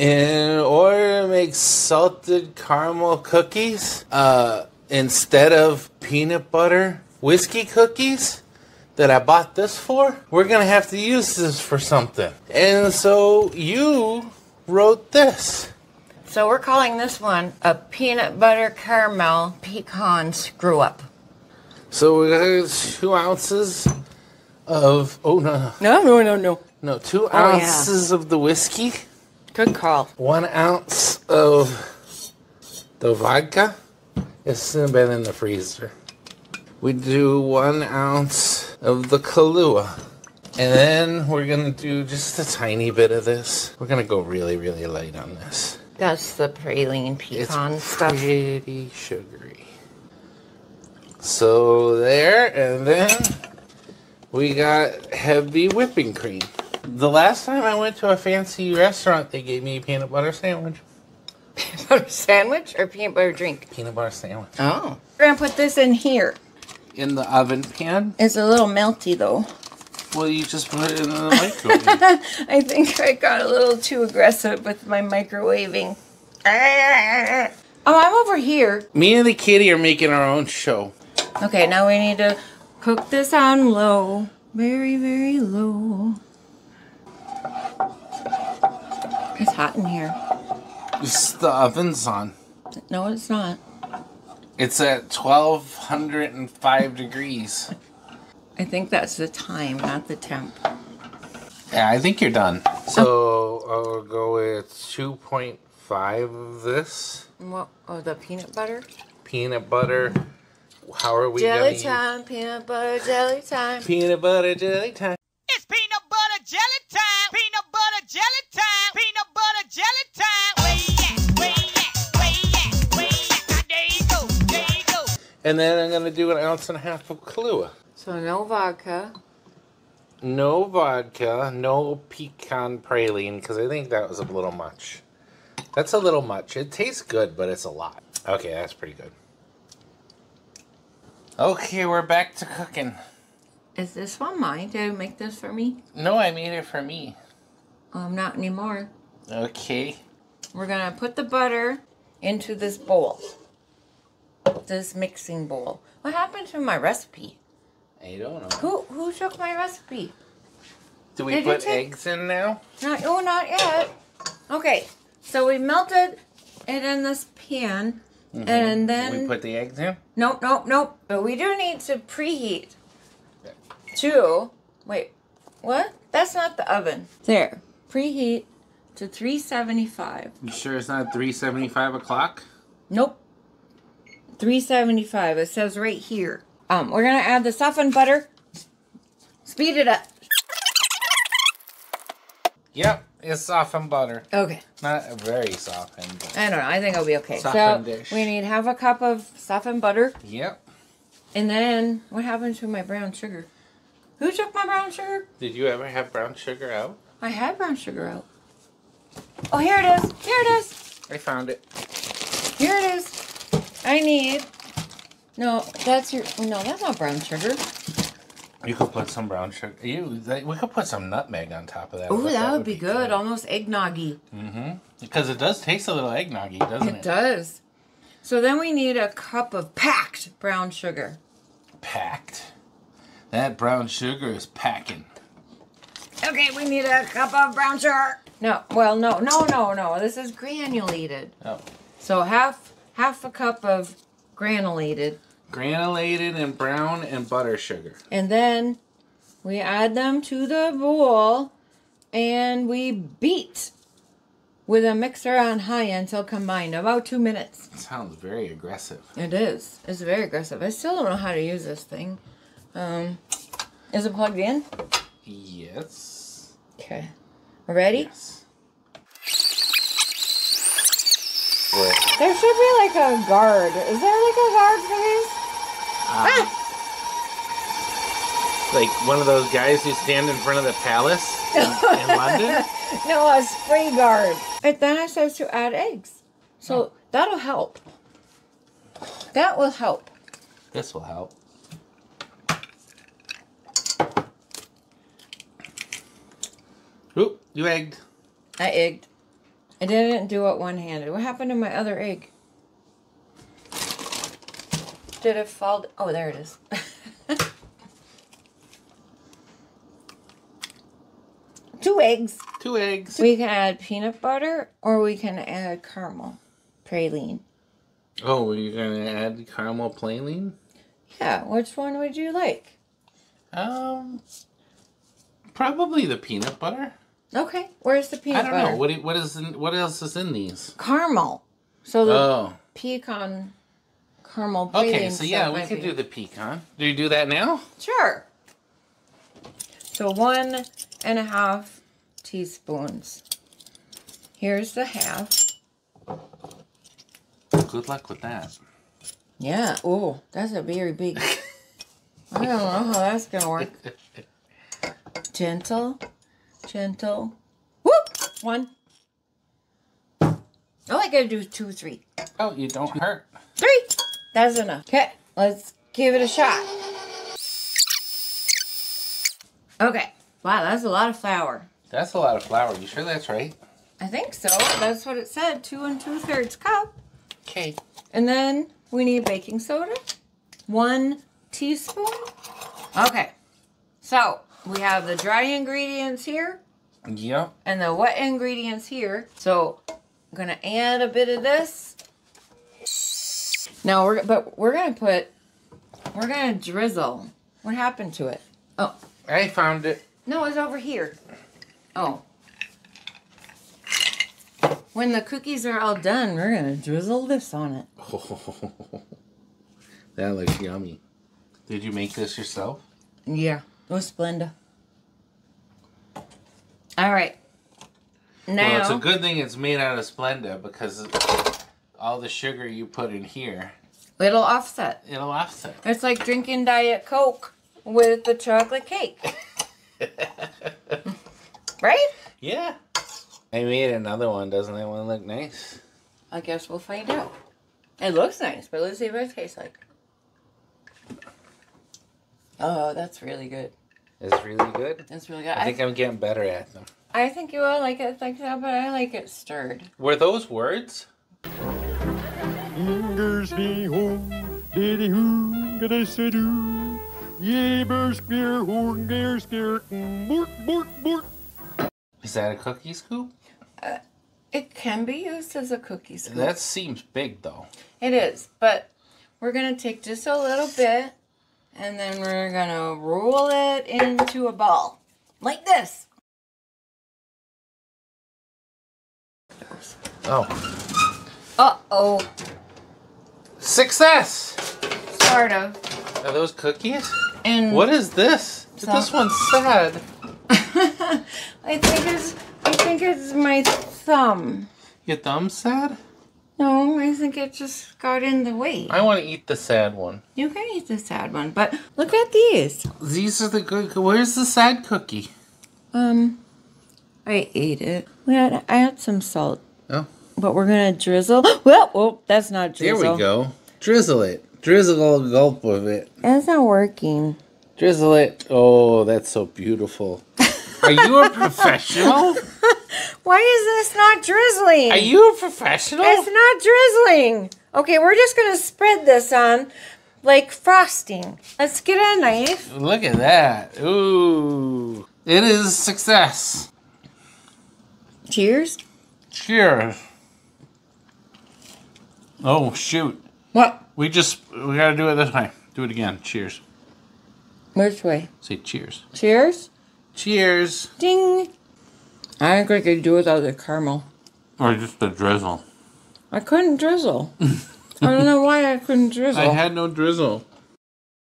In order to make salted caramel cookies, uh, instead of peanut butter whiskey cookies that I bought this for, we're gonna have to use this for something. And so you wrote this. So we're calling this one a peanut butter caramel pecan screw up. So we got two ounces of oh no No, no, no, no. no two Oh, yeah. ounces of the whiskey, Good call. one ounce of the vodka. It's been in the freezer. We do one ounce of the Kahlua. And then we're gonna do just a tiny bit of this. We're gonna go really, really light on this. That's the praline pecan it's stuff. pretty sugary. So there, and then we got heavy whipping cream. The last time I went to a fancy restaurant, they gave me a peanut butter sandwich. Peanut butter sandwich or peanut butter drink? Peanut butter sandwich. Oh. We're gonna put this in here. In the oven pan? It's a little melty though. Well, you just put it in the microwave. I think I got a little too aggressive with my microwaving. Oh, I'm over here. Me and the kitty are making our own show. Okay, now we need to cook this on low. Very, very low. It's hot in here. It's the oven's on. No, it's not. It's at 1205 degrees. I think that's the time, not the temp. Yeah, I think you're done. Oh. So I'll go with 2.5 of this What? Oh, the peanut butter? peanut butter. How are we Jelly gonna time, peanut butter, jelly time. peanut butter jelly time? And then I'm gonna do an ounce and a half of Kahlua. So no vodka. No vodka, no pecan praline, because I think that was a little much. That's a little much. It tastes good, but it's a lot. Okay, that's pretty good. Okay, we're back to cooking. Is this one mine? Did you make this for me? No, I made it for me. Um, not anymore. Okay. We're gonna put the butter into this bowl. This mixing bowl. What happened to my recipe? I don't know. Who who took my recipe? Do we Did you put take- eggs in now? Not oh not yet. Okay, so we melted it in this pan, mm-hmm. and then we put the eggs in? nope nope nope. But we do need to preheat to wait. What? That's not the oven. There. Preheat to 375. You sure it's not 375 o'clock? Nope. 375. It says right here. Um, we're gonna add the softened butter. Speed it up. Yep, it's softened butter. Okay. Not very softened. But... I don't know. I think it'll be okay. Softened so dish. we need half a cup of softened butter, Yep. and then what happened to my brown sugar? Who took my brown sugar? Did you ever have brown sugar out? I had brown sugar out. Oh, here it is. Here it is. I found it. Here it is. I need. No, that's your. No, that's not brown sugar. You could put some brown sugar. You, they, we could put some nutmeg on top of that. Ooh, but that, would be good. Almost eggnoggy. Mm-hmm. Because it does taste a little eggnoggy, doesn't it? It does. So then we need a cup of packed brown sugar. Packed. That brown sugar is packing. Okay, we need a cup of brown sugar. No, well, no, no, no, no. This is granulated. Oh. So half half a cup of granulated, Granulated and brown and butter sugar. and then we add them to the bowl, and we beat with a mixer on high until combined. About two minutes. Sounds very aggressive. It is. It's very aggressive. I still don't know how to use this thing. Um, is it plugged in? Yes. Okay. Ready? Yes. Well, There should be like a guard. Is there like a guard for these? Ah! like one of those guys who stand in front of the palace in, in London. No, a spray guard. And then it says to add eggs. So that'll help. That will help. This will help. Oop, you egged. I egged. I didn't do it one handed. What happened to my other egg? Did it fall? Oh, there it is. Two eggs. Two eggs. We can add peanut butter or we can add caramel praline. Oh, you're gonna add caramel praline? Yeah, which one would you like? Um, probably the peanut butter. Okay, where's the I peanut don't butter? know what do- what is in, what else is in these. Caramel. So the Oh, pecan caramel okay. So yeah, we could be- do the pecan. Do you do that now? Sure. So one and a half teaspoons. Here's the half. Good luck with that. Yeah. Oh, that's a very big. I don't know how that's gonna work. Gentle, gentle. Whoop! One. All I gotta do is two, three. Oh, you don't hurt. Three. That's enough. Okay, let's give it a shot. Okay. Wow, that's a lot of flour. That's a lot of flour. You sure that's right? I think so. That's what it said. Two and two thirds cup. Okay. And then we need baking soda. One teaspoon. Okay. So we have the dry ingredients here Yep. and the wet ingredients here. So I'm gonna add a bit of this. Now we're but we're gonna put we're gonna drizzle. What happened to it? Oh I found it. no, it's over here. Oh. When the cookies are all done, we're gonna drizzle this on it. Oh, that looks yummy. Did you make this yourself? Yeah, was Splenda. All right. Now, Well, it's a good thing it's made out of Splenda because all the sugar you put in here, it'll offset. it'll offset. It's like drinking Diet Coke with the chocolate cake. right? Yeah. I made another one. Doesn't that one look nice? I guess we'll find out. It looks nice, but let's see what it tastes like. Oh, that's really good. It's really good. It's really good. I I, think I'm getting better at them. I think you will like it like that, but I like it stirred. Were those words? Is that a cookie scoop? Uh, it can be used as a cookie scoop. That seems big though. It is, but we're gonna take just a little bit and then we're gonna roll it into a ball. Like this. Oh. Uh oh. Success! Sort of. Are those cookies? And What is this? So- This one's sad. I think it's I think it's my thumb. Your thumb's sad? No, I think it just got in the way. I want to eat the sad one. You can eat the sad one, but look at these. These are the good. Where's the sad cookie? Um, I ate it. We had I had some salt, Oh, but we're gonna drizzle. Well, oh, that's not there drizzle. we go. Drizzle it. Drizzle a gulp of it. It's not working. Drizzle it. Oh, that's so beautiful. Are you a professional? Why is this not drizzling? Are you a professional? It's not drizzling. Okay, we're just gonna spread this on like frosting. Let's get a knife. Look at that. Ooh. It is success. Cheers. Cheers. Oh, shoot. What? We just, we gotta do it this way. Do it again. Cheers. Which way? Say cheers. Cheers. Cheers. Ding. I think I could do without the caramel. Or just the drizzle. I couldn't drizzle. I don't know why I couldn't drizzle. I had no drizzle.